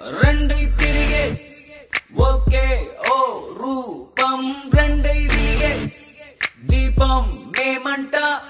రెండై తిరిగే ఒకే ఓ రూపం రెండై విలిగే దీపం మేమంట రెండై పలిగే